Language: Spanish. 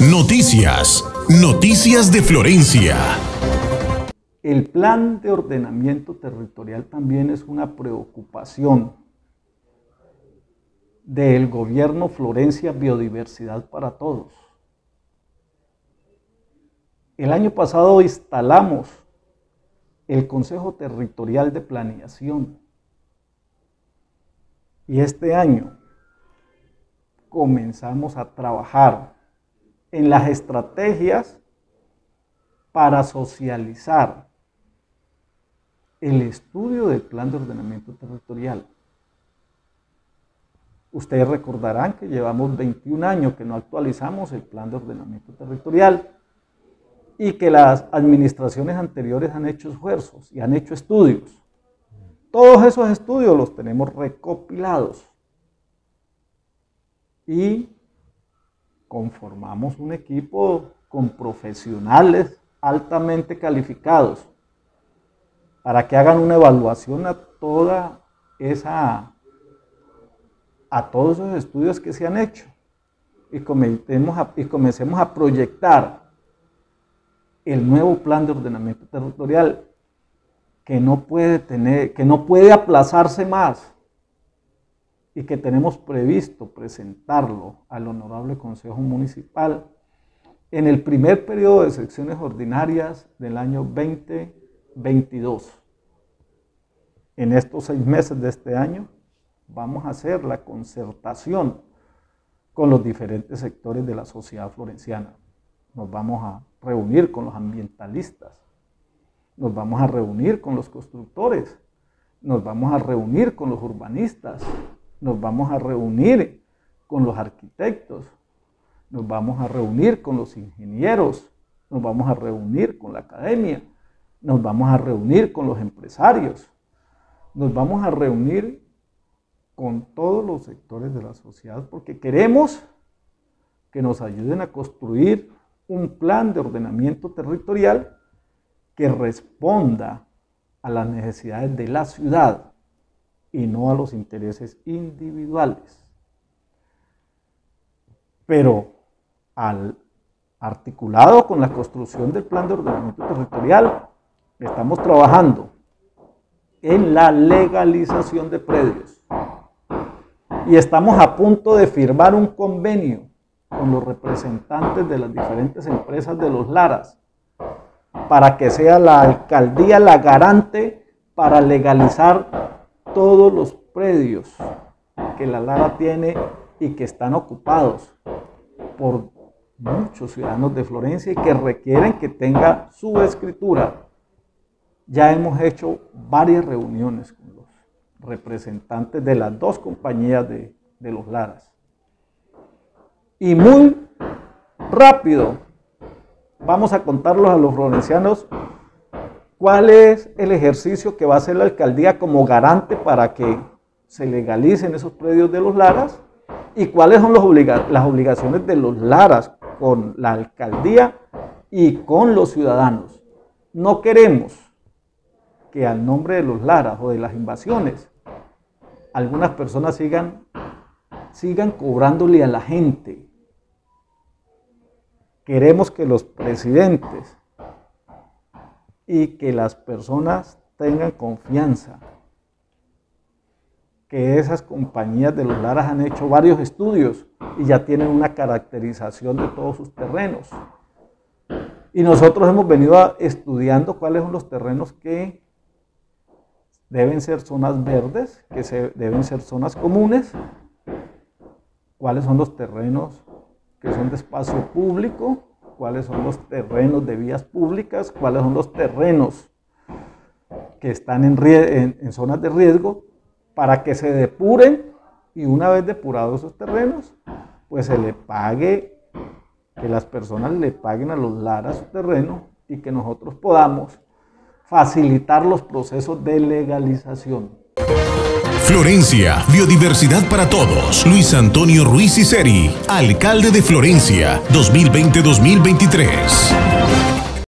Noticias, noticias de Florencia. El plan de ordenamiento territorial también es una preocupación del gobierno Florencia Biodiversidad para Todos. El año pasado instalamos el Consejo Territorial de Planeación y este año comenzamos a trabajar en las estrategias para socializar el estudio del plan de ordenamiento territorial. Ustedes recordarán que llevamos 21 años que no actualizamos el plan de ordenamiento territorial y que las administraciones anteriores han hecho esfuerzos y han hecho estudios. Todos esos estudios los tenemos recopilados y conformamos un equipo con profesionales altamente calificados para que hagan una evaluación a toda esa a todos esos estudios que se han hecho. Y comencemos a, y comencemos a proyectar el nuevo plan de ordenamiento territorial que no puede tener, que no puede aplazarse más y que tenemos previsto presentarlo al Honorable Consejo Municipal en el primer periodo de secciones ordinarias del año 2022. En estos seis meses de este año vamos a hacer la concertación con los diferentes sectores de la sociedad florenciana. Nos vamos a reunir con los ambientalistas, nos vamos a reunir con los constructores, nos vamos a reunir con los urbanistas, nos vamos a reunir con los arquitectos, nos vamos a reunir con los ingenieros, nos vamos a reunir con la academia, nos vamos a reunir con los empresarios, nos vamos a reunir con todos los sectores de la sociedad porque queremos que nos ayuden a construir un plan de ordenamiento territorial que responda a las necesidades de la ciudad y no a los intereses individuales. Pero al articulado con la construcción del plan de ordenamiento territorial, estamos trabajando en la legalización de predios. Y estamos a punto de firmar un convenio con los representantes de las diferentes empresas de los Laras para que sea la alcaldía la garante para legalizar todos los predios que la Lara tiene y que están ocupados por muchos ciudadanos de Florencia y que requieren que tenga su escritura. Ya hemos hecho varias reuniones con los representantes de las dos compañías de, los Laras. Y muy rápido vamos a contarlos a los florencianos ¿Cuál es el ejercicio que va a hacer la alcaldía como garante para que se legalicen esos predios de los Laras? ¿Y cuáles son las obligaciones de los Laras con la alcaldía y con los ciudadanos? No queremos que al nombre de los Laras o de las invasiones algunas personas sigan, sigan cobrándole a la gente. Queremos que los presidentes y que las personas tengan confianza. Que esas compañías de los Laras han hecho varios estudios y ya tienen una caracterización de todos sus terrenos. Y nosotros hemos venido estudiando cuáles son los terrenos que deben ser zonas verdes, que se, deben ser zonas comunes, cuáles son los terrenos que son de espacio público, cuáles son los terrenos de vías públicas, cuáles son los terrenos que están en, zonas de riesgo, para que se depuren y una vez depurados esos terrenos, pues se le pague, que las personas le paguen a los LARA su terreno y que nosotros podamos facilitar los procesos de legalización. Florencia, biodiversidad para todos. Luis Antonio Ruiz Iseri, alcalde de Florencia, 2020-2023.